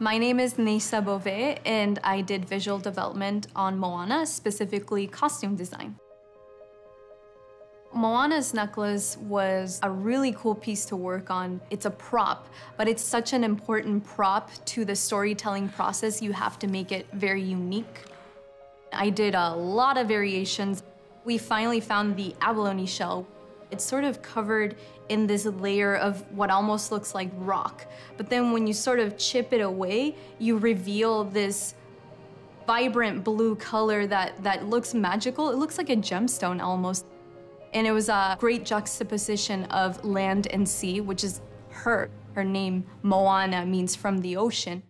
My name is Neysa Bové, and I did visual development on Moana, specifically costume design. Moana's necklace was a really cool piece to work on. It's a prop, but it's such an important prop to the storytelling process, you have to make it very unique. I did a lot of variations. We finally found the abalone shell. It's sort of covered in this layer of what almost looks like rock. But then when you sort of chip it away, you reveal this vibrant blue color that, that looks magical. It looks like a gemstone almost. And it was a great juxtaposition of land and sea, which is her. Her name, Moana, means from the ocean.